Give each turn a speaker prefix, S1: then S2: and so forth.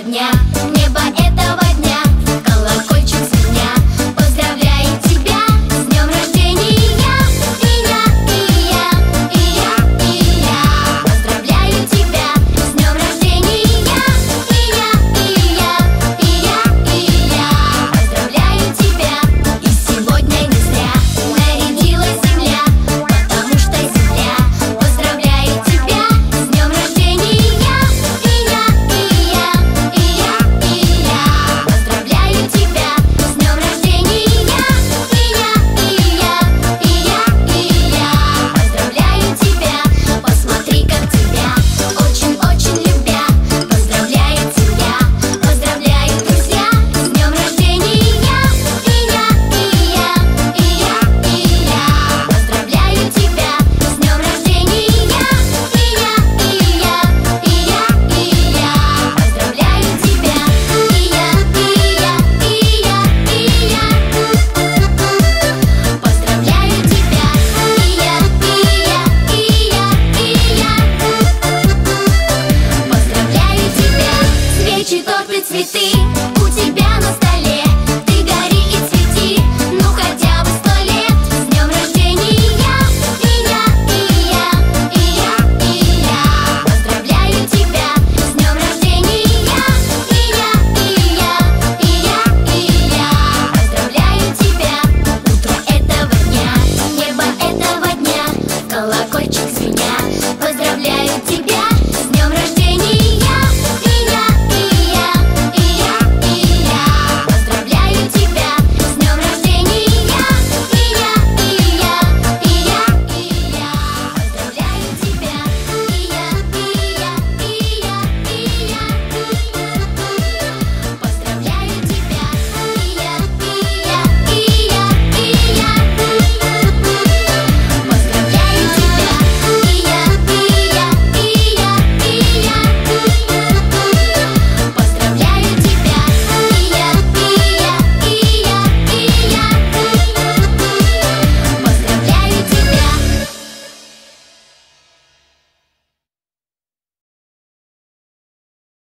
S1: дня.